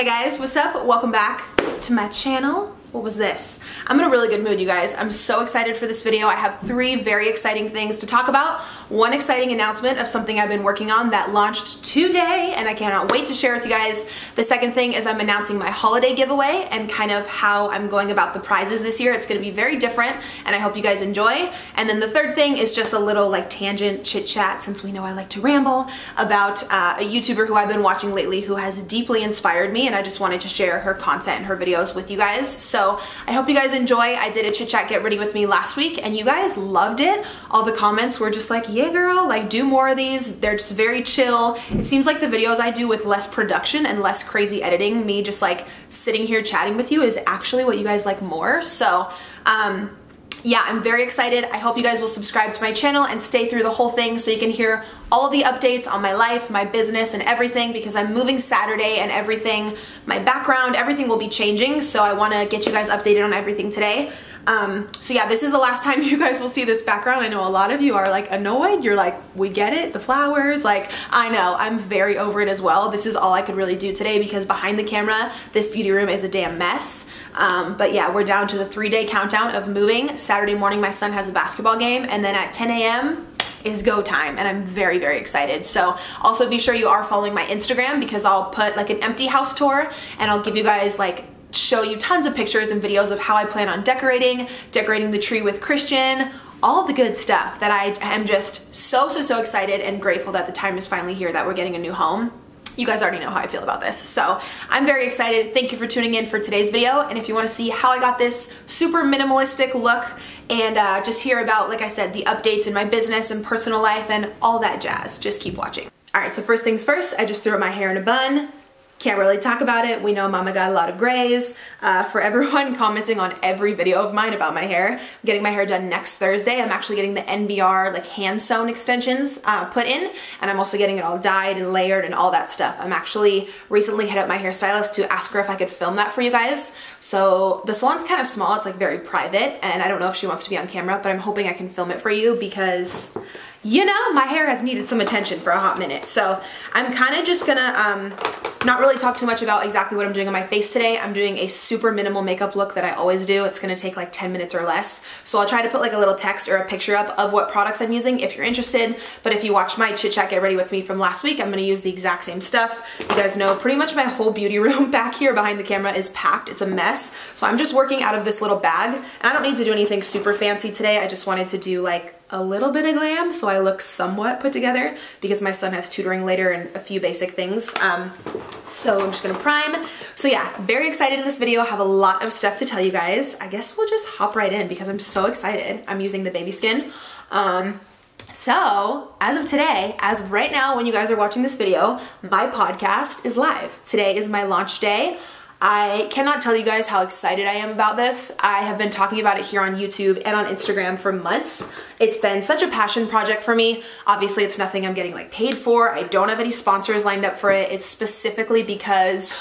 Hey guys, what's up? Welcome back to my channel what was this? I'm in a really good mood, you guys. I'm so excited for this video. I have three very exciting things to talk about. One exciting announcement of something I've been working on that launched today, and I cannot wait to share with you guys. The second thing is I'm announcing my holiday giveaway and kind of how I'm going about the prizes this year. It's gonna be very different, and I hope you guys enjoy. And then the third thing is just a little like tangent chit chat, since we know I like to ramble, about uh, a YouTuber who I've been watching lately who has deeply inspired me, and I just wanted to share her content and her videos with you guys. So so I hope you guys enjoy. I did a chit chat get ready with me last week and you guys loved it. All the comments were just like, yeah girl, like do more of these. They're just very chill. It seems like the videos I do with less production and less crazy editing, me just like sitting here chatting with you is actually what you guys like more. So um, yeah, I'm very excited. I hope you guys will subscribe to my channel and stay through the whole thing so you can hear all the updates on my life, my business, and everything because I'm moving Saturday and everything, my background, everything will be changing. So I wanna get you guys updated on everything today. Um, so yeah, this is the last time you guys will see this background. I know a lot of you are like annoyed. You're like, we get it, the flowers. Like, I know, I'm very over it as well. This is all I could really do today because behind the camera, this beauty room is a damn mess. Um, but yeah, we're down to the three day countdown of moving. Saturday morning, my son has a basketball game and then at 10 a.m., is go time and I'm very very excited so also be sure you are following my Instagram because I'll put like an empty house tour and I'll give you guys like show you tons of pictures and videos of how I plan on decorating decorating the tree with Christian all the good stuff that I am just so so so excited and grateful that the time is finally here that we're getting a new home you guys already know how I feel about this. So I'm very excited. Thank you for tuning in for today's video. And if you wanna see how I got this super minimalistic look and uh, just hear about, like I said, the updates in my business and personal life and all that jazz, just keep watching. All right, so first things first, I just threw up my hair in a bun. Can't really talk about it. We know mama got a lot of grays. Uh, for everyone commenting on every video of mine about my hair, I'm getting my hair done next Thursday. I'm actually getting the NBR like hand sewn extensions uh, put in and I'm also getting it all dyed and layered and all that stuff. I'm actually recently hit up my hairstylist to ask her if I could film that for you guys. So the salon's kind of small. It's like very private and I don't know if she wants to be on camera, but I'm hoping I can film it for you because you know, my hair has needed some attention for a hot minute. So I'm kind of just gonna um, not really talk too much about exactly what I'm doing on my face today. I'm doing a super minimal makeup look that I always do. It's gonna take like 10 minutes or less. So I'll try to put like a little text or a picture up of what products I'm using if you're interested. But if you watch my chit chat get ready with me from last week, I'm gonna use the exact same stuff. You guys know pretty much my whole beauty room back here behind the camera is packed. It's a mess. So I'm just working out of this little bag. And I don't need to do anything super fancy today. I just wanted to do like a little bit of glam so I look somewhat put together because my son has tutoring later and a few basic things. Um, so I'm just gonna prime. So yeah, very excited in this video. I have a lot of stuff to tell you guys. I guess we'll just hop right in because I'm so excited. I'm using the baby skin. Um, so, as of today, as of right now when you guys are watching this video, my podcast is live. Today is my launch day. I cannot tell you guys how excited I am about this. I have been talking about it here on YouTube and on Instagram for months. It's been such a passion project for me. Obviously, it's nothing I'm getting like paid for. I don't have any sponsors lined up for it. It's specifically because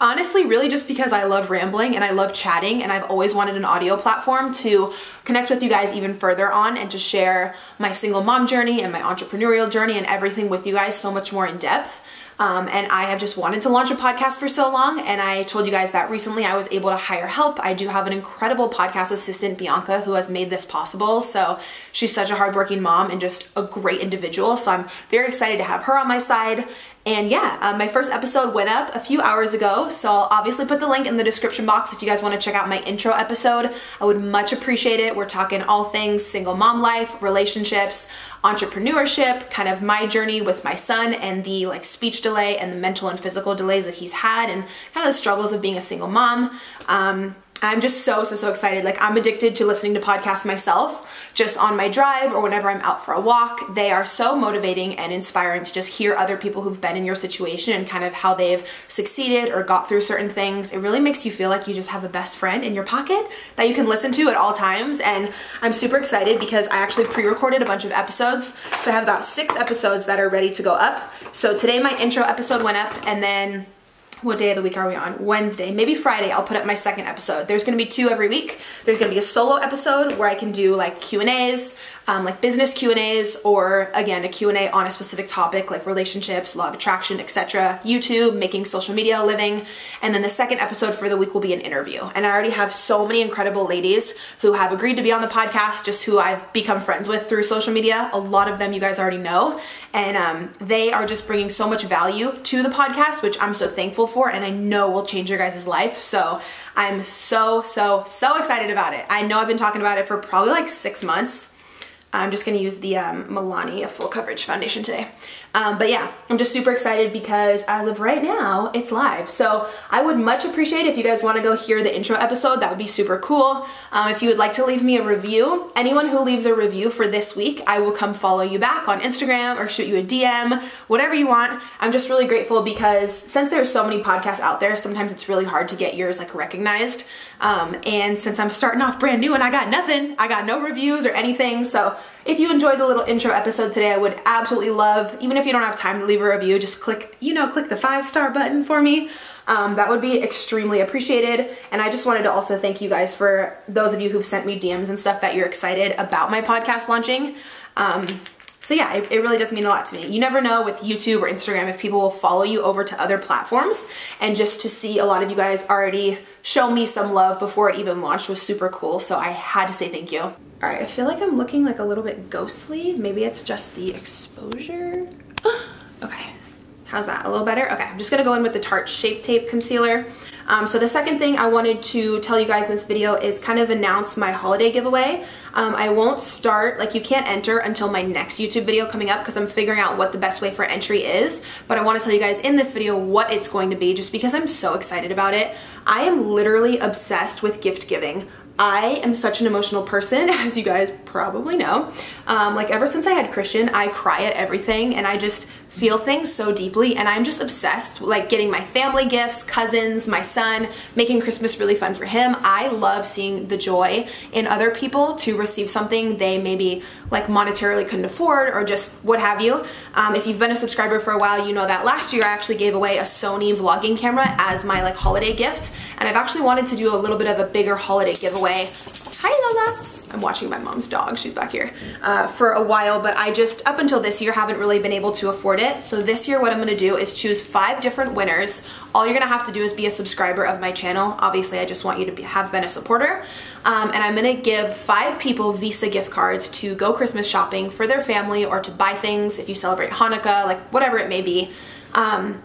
honestly really just because I love rambling and I love chatting and I've always wanted an audio platform to connect with you guys even further on and to share my single mom journey and my entrepreneurial journey and everything with you guys so much more in depth. Um, and I have just wanted to launch a podcast for so long. And I told you guys that recently I was able to hire help. I do have an incredible podcast assistant, Bianca, who has made this possible. So she's such a hardworking mom and just a great individual. So I'm very excited to have her on my side and yeah, um, my first episode went up a few hours ago, so I'll obviously put the link in the description box if you guys want to check out my intro episode. I would much appreciate it. We're talking all things single mom life, relationships, entrepreneurship, kind of my journey with my son and the like speech delay and the mental and physical delays that he's had and kind of the struggles of being a single mom. Um, I'm just so, so, so excited. Like I'm addicted to listening to podcasts myself, just on my drive or whenever I'm out for a walk. They are so motivating and inspiring to just hear other people who've been in your situation and kind of how they've succeeded or got through certain things. It really makes you feel like you just have a best friend in your pocket that you can listen to at all times. And I'm super excited because I actually pre-recorded a bunch of episodes. So I have about six episodes that are ready to go up. So today my intro episode went up and then what day of the week are we on? Wednesday, maybe Friday, I'll put up my second episode. There's gonna be two every week. There's gonna be a solo episode where I can do like Q&As, um, like business Q&As, or again, a Q&A on a specific topic like relationships, law of attraction, etc. YouTube, making social media a living. And then the second episode for the week will be an interview. And I already have so many incredible ladies who have agreed to be on the podcast, just who I've become friends with through social media. A lot of them you guys already know. And um, they are just bringing so much value to the podcast, which I'm so thankful for and I know will change your guys' life. So I'm so, so, so excited about it. I know I've been talking about it for probably like six months I'm just gonna use the um, Milani Full Coverage Foundation today. Um, but yeah, I'm just super excited because as of right now, it's live. So I would much appreciate if you guys wanna go hear the intro episode, that would be super cool. Um, if you would like to leave me a review, anyone who leaves a review for this week, I will come follow you back on Instagram or shoot you a DM, whatever you want. I'm just really grateful because since there's so many podcasts out there, sometimes it's really hard to get yours like recognized. Um, and since I'm starting off brand new and I got nothing, I got no reviews or anything. So if you enjoyed the little intro episode today, I would absolutely love, even if you don't have time to leave a review, just click, you know, click the five star button for me. Um, that would be extremely appreciated. And I just wanted to also thank you guys for those of you who've sent me DMs and stuff that you're excited about my podcast launching. Um, so yeah, it, it, really does mean a lot to me. You never know with YouTube or Instagram if people will follow you over to other platforms and just to see a lot of you guys already show me some love before it even launched was super cool. So I had to say thank you. All right, I feel like I'm looking like a little bit ghostly. Maybe it's just the exposure. How's that? A little better? Okay, I'm just gonna go in with the Tarte Shape Tape Concealer. Um, so the second thing I wanted to tell you guys in this video is kind of announce my holiday giveaway. Um, I won't start, like you can't enter until my next YouTube video coming up because I'm figuring out what the best way for entry is. But I want to tell you guys in this video what it's going to be just because I'm so excited about it. I am literally obsessed with gift giving. I am such an emotional person, as you guys probably know. Um, like ever since I had Christian, I cry at everything and I just feel things so deeply and I'm just obsessed like getting my family gifts, cousins, my son, making Christmas really fun for him. I love seeing the joy in other people to receive something they maybe like monetarily couldn't afford or just what have you. Um, if you've been a subscriber for a while, you know that last year I actually gave away a Sony vlogging camera as my like holiday gift and I've actually wanted to do a little bit of a bigger holiday giveaway. Hi Lola! I'm watching my mom's dog, she's back here, uh, for a while, but I just, up until this year, haven't really been able to afford it. So this year what I'm gonna do is choose five different winners. All you're gonna have to do is be a subscriber of my channel. Obviously, I just want you to be, have been a supporter. Um, and I'm gonna give five people Visa gift cards to go Christmas shopping for their family or to buy things if you celebrate Hanukkah, like whatever it may be. Um,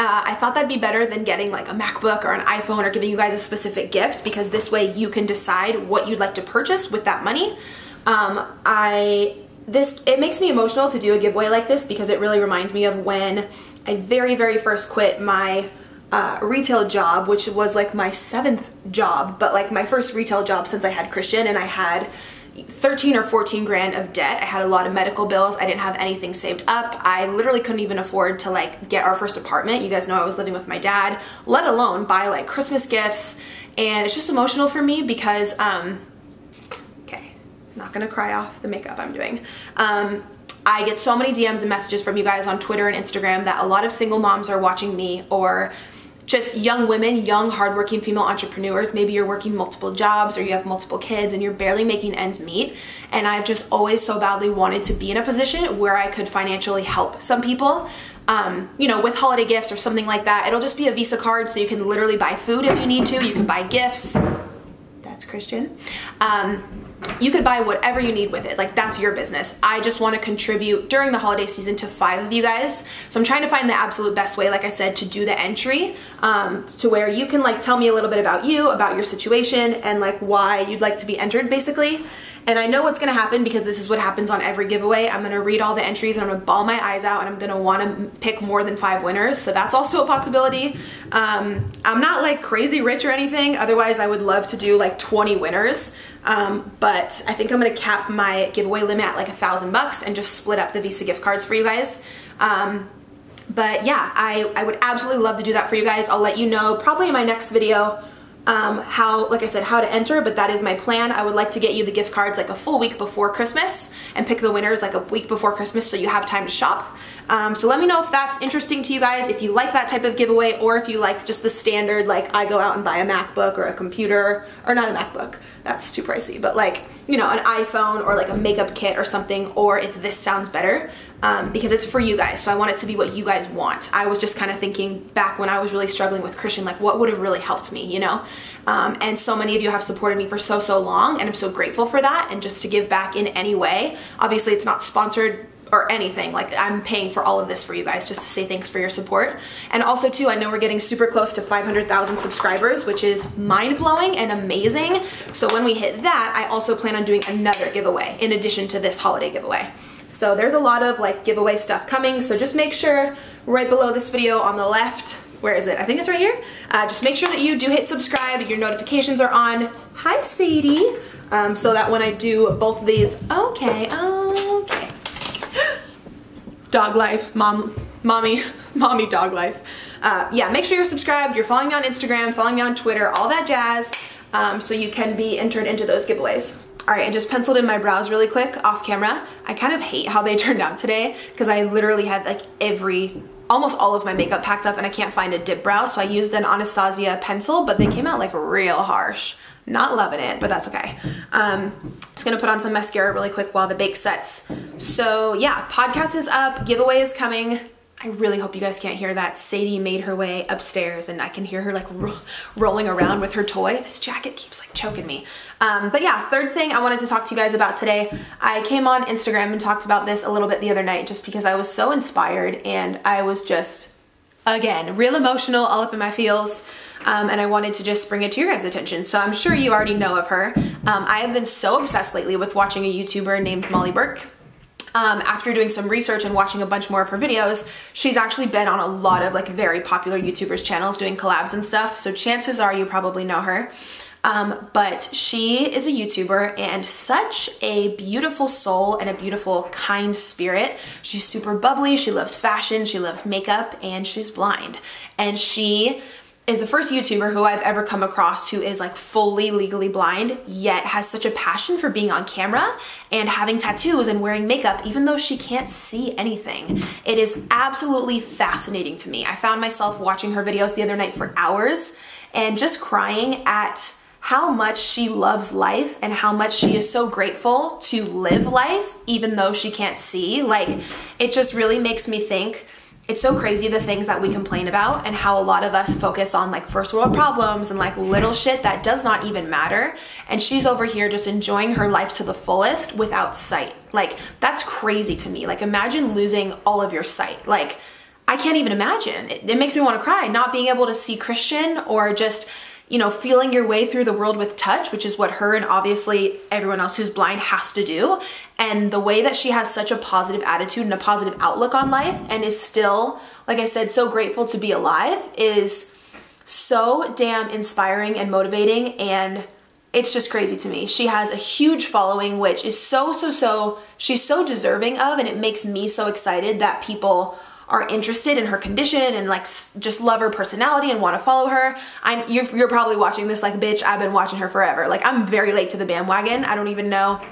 uh, I thought that'd be better than getting like a MacBook or an iPhone or giving you guys a specific gift because this way you can decide what you'd like to purchase with that money. Um, I this it makes me emotional to do a giveaway like this because it really reminds me of when I very very first quit my uh, retail job which was like my seventh job but like my first retail job since I had Christian and I had 13 or 14 grand of debt. I had a lot of medical bills. I didn't have anything saved up. I literally couldn't even afford to like get our first apartment. You guys know I was living with my dad, let alone buy like Christmas gifts. And it's just emotional for me because, um, okay, not gonna cry off the makeup I'm doing. Um, I get so many DMs and messages from you guys on Twitter and Instagram that a lot of single moms are watching me or just young women, young hardworking female entrepreneurs. Maybe you're working multiple jobs or you have multiple kids and you're barely making ends meet. And I've just always so badly wanted to be in a position where I could financially help some people. Um, you know, with holiday gifts or something like that. It'll just be a Visa card so you can literally buy food if you need to. You can buy gifts. That's Christian. Um, you could buy whatever you need with it. Like that's your business. I just want to contribute during the holiday season to five of you guys. So I'm trying to find the absolute best way, like I said, to do the entry um, to where you can like tell me a little bit about you, about your situation and like why you'd like to be entered basically. And I know what's gonna happen because this is what happens on every giveaway. I'm gonna read all the entries and I'm gonna bawl my eyes out and I'm gonna wanna pick more than five winners. So that's also a possibility. Um, I'm not like crazy rich or anything. Otherwise I would love to do like 20 winners. Um, but I think I'm gonna cap my giveaway limit at like a thousand bucks and just split up the Visa gift cards for you guys. Um, but yeah, I, I would absolutely love to do that for you guys. I'll let you know probably in my next video um, how, like I said, how to enter, but that is my plan. I would like to get you the gift cards like a full week before Christmas and pick the winners like a week before Christmas so you have time to shop. Um, so let me know if that's interesting to you guys, if you like that type of giveaway or if you like just the standard, like I go out and buy a MacBook or a computer, or not a MacBook, that's too pricey, but like, you know, an iPhone or like a makeup kit or something, or if this sounds better, um, because it's for you guys. So I want it to be what you guys want. I was just kind of thinking back when I was really struggling with Christian, like what would have really helped me, you know? Um, and so many of you have supported me for so, so long, and I'm so grateful for that. And just to give back in any way, obviously it's not sponsored or anything. Like I'm paying for all of this for you guys just to say thanks for your support. And also too, I know we're getting super close to 500,000 subscribers, which is mind blowing and amazing. So when we hit that, I also plan on doing another giveaway in addition to this holiday giveaway. So there's a lot of like giveaway stuff coming. So just make sure right below this video on the left, where is it? I think it's right here. Uh, just make sure that you do hit subscribe, your notifications are on. Hi Sadie. Um, so that when I do both of these, okay, okay dog life, mom, mommy, mommy dog life. Uh, yeah, make sure you're subscribed, you're following me on Instagram, following me on Twitter, all that jazz, um, so you can be entered into those giveaways. All right, I just penciled in my brows really quick off camera. I kind of hate how they turned out today because I literally had like every, almost all of my makeup packed up and I can't find a dip brow. So I used an Anastasia pencil, but they came out like real harsh. Not loving it, but that's okay. Um, just gonna put on some mascara really quick while the bake sets. So yeah, podcast is up, giveaway is coming. I really hope you guys can't hear that. Sadie made her way upstairs and I can hear her like ro rolling around with her toy. This jacket keeps like choking me. Um, but yeah, third thing I wanted to talk to you guys about today. I came on Instagram and talked about this a little bit the other night just because I was so inspired and I was just, again, real emotional, all up in my feels um, and I wanted to just bring it to your guys' attention. So I'm sure you already know of her. Um, I have been so obsessed lately with watching a YouTuber named Molly Burke. Um, after doing some research and watching a bunch more of her videos, she's actually been on a lot of like very popular YouTubers channels doing collabs and stuff. So chances are you probably know her. Um, but she is a YouTuber and such a beautiful soul and a beautiful, kind spirit. She's super bubbly, she loves fashion, she loves makeup, and she's blind. And she is the first YouTuber who I've ever come across who is like fully legally blind, yet has such a passion for being on camera and having tattoos and wearing makeup, even though she can't see anything. It is absolutely fascinating to me. I found myself watching her videos the other night for hours and just crying at how much she loves life and how much she is so grateful to live life even though she can't see. Like, it just really makes me think it's so crazy the things that we complain about and how a lot of us focus on like first world problems and like little shit that does not even matter. And she's over here just enjoying her life to the fullest without sight. Like, that's crazy to me. Like, imagine losing all of your sight. Like, I can't even imagine. It, it makes me want to cry. Not being able to see Christian or just you know, feeling your way through the world with touch, which is what her and obviously everyone else who's blind has to do. And the way that she has such a positive attitude and a positive outlook on life and is still, like I said, so grateful to be alive is so damn inspiring and motivating and it's just crazy to me. She has a huge following, which is so, so, so, she's so deserving of, and it makes me so excited that people are interested in her condition and like just love her personality and want to follow her. I, you're, you're probably watching this like, bitch, I've been watching her forever. Like I'm very late to the bandwagon. I don't even know.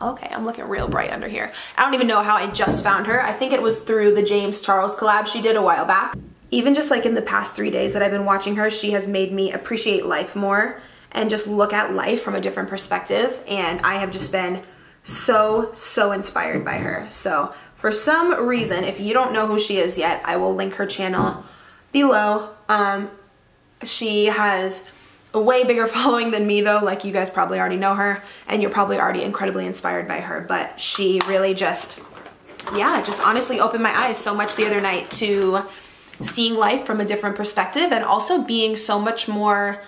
Okay, I'm looking real bright under here. I don't even know how I just found her. I think it was through the James Charles collab she did a while back. Even just like in the past three days that I've been watching her, she has made me appreciate life more and just look at life from a different perspective. And I have just been so, so inspired by her. So for some reason, if you don't know who she is yet, I will link her channel below. Um, she has a way bigger following than me though, like you guys probably already know her and you're probably already incredibly inspired by her, but she really just, yeah, just honestly opened my eyes so much the other night to seeing life from a different perspective and also being so much more,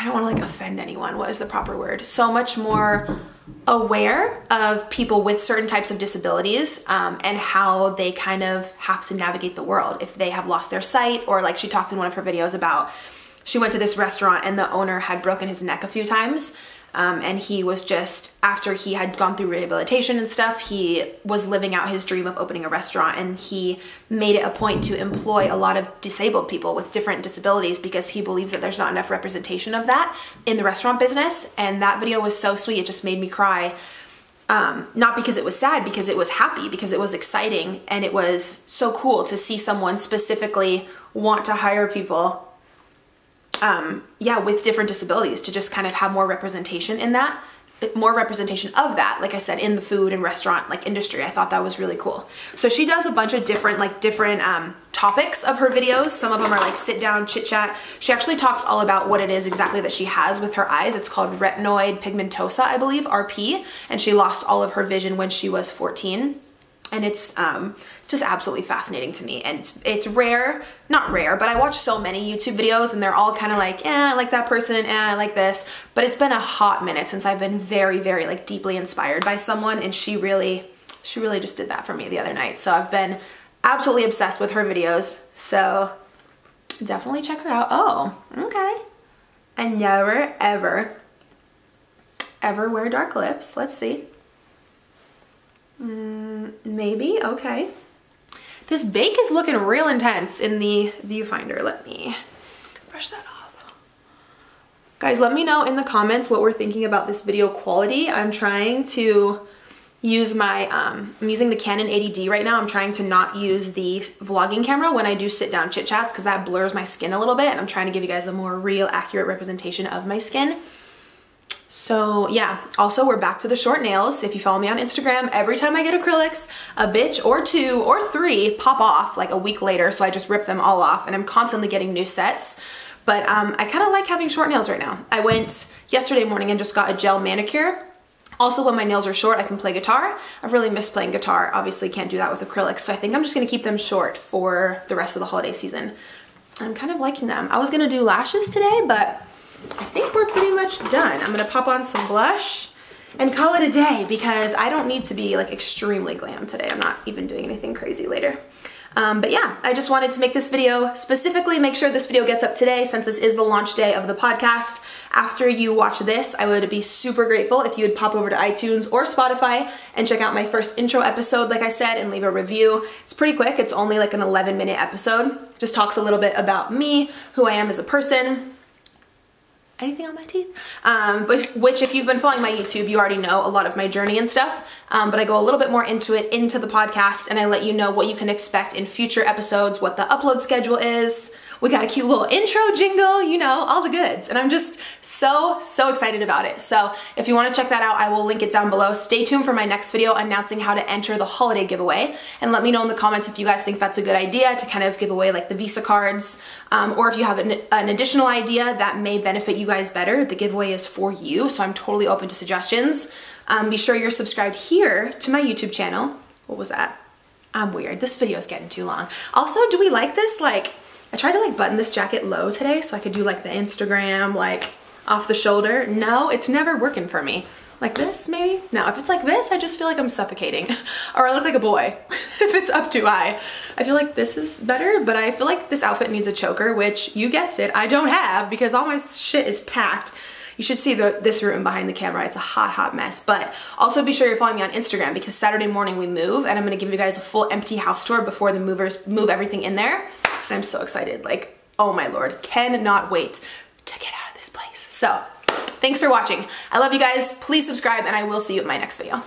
I don't want to like offend anyone, what is the proper word? So much more aware of people with certain types of disabilities um, and how they kind of have to navigate the world if they have lost their sight or like she talked in one of her videos about she went to this restaurant and the owner had broken his neck a few times Um, and he was just, after he had gone through rehabilitation and stuff, he was living out his dream of opening a restaurant. And he made it a point to employ a lot of disabled people with different disabilities because he believes that there's not enough representation of that in the restaurant business. And that video was so sweet, it just made me cry. Um, not because it was sad, because it was happy, because it was exciting, and it was so cool to see someone specifically want to hire people um, yeah, with different disabilities to just kind of have more representation in that, more representation of that, like I said, in the food and restaurant like industry. I thought that was really cool. So she does a bunch of different like different um, topics of her videos. Some of them are like sit down, chit chat. She actually talks all about what it is exactly that she has with her eyes. It's called retinitis pigmentosa, I believe, RP. And she lost all of her vision when she was 14 and it's um, just absolutely fascinating to me. And it's, it's, rare, not rare, but I watch so many YouTube videos and they're all kind of like, eh, I like that person, eh, I like this. But it's been a hot minute since I've been very, very like deeply inspired by someone and she really, she really just did that for me the other night. So I've been absolutely obsessed with her videos. So definitely check her out. Oh, okay. I never, ever, ever wear dark lips. Let's see. Mm, maybe, okay. This bake is looking real intense in the viewfinder. Let me brush that off. Guys, let me know in the comments what we're thinking about this video quality. I'm trying to use my, um, I'm using the Canon 80D right now. I'm trying to not use the vlogging camera when I do sit down chit chats because that blurs my skin a little bit and I'm trying to give you guys a more real accurate representation of my skin. So yeah, also we're back to the short nails. If you follow me on Instagram, every time I get acrylics, a bitch or two or three pop off like a week later. So I just rip them all off and I'm constantly getting new sets. But um, I kind of like having short nails right now. I went yesterday morning and just got a gel manicure. Also, when my nails are short, I can play guitar. I've really missed playing guitar. Obviously can't do that with acrylics. So I think I'm just gonna keep them short for the rest of the holiday season. I'm kind of liking them. I was gonna do lashes today, but I think we're pretty much done. I'm gonna pop on some blush and call it a day because I don't need to be like extremely glam today. I'm not even doing anything crazy later. Um, but yeah, I just wanted to make this video specifically make sure this video gets up today since this is the launch day of the podcast. After you watch this, I would be super grateful if you would pop over to iTunes or Spotify and check out my first intro episode, like I said, and leave a review. It's pretty quick. It's only like an 11 minute episode. Just talks a little bit about me, who I am as a person, anything on my teeth? Um, but, which if you've been following my YouTube, you already know a lot of my journey and stuff. Um, but I go a little bit more into it into the podcast and I let you know what you can expect in future episodes, what the upload schedule is, we got a cute little intro jingle, you know, all the goods. And I'm just so, so excited about it. So if you wanna check that out, I will link it down below. Stay tuned for my next video announcing how to enter the holiday giveaway. And let me know in the comments if you guys think that's a good idea to kind of give away like the Visa cards. Um, or if you have an, an additional idea that may benefit you guys better, the giveaway is for you. So I'm totally open to suggestions. Um, be sure you're subscribed here to my YouTube channel. What was that? I'm weird. This video is getting too long. Also, do we like this? Like, I tried to like button this jacket low today so I could do like the Instagram, like off the shoulder. No, it's never working for me. Like this, maybe? No, if it's like this, I just feel like I'm suffocating. or I look like a boy if it's up too high. I feel like this is better, but I feel like this outfit needs a choker, which you guessed it, I don't have because all my shit is packed. You should see the, this room behind the camera. It's a hot, hot mess. But also be sure you're following me on Instagram because Saturday morning we move and I'm gonna give you guys a full empty house tour before the movers move everything in there. And I'm so excited. Like, oh my lord, cannot wait to get out of this place. So, thanks for watching. I love you guys. Please subscribe and I will see you in my next video.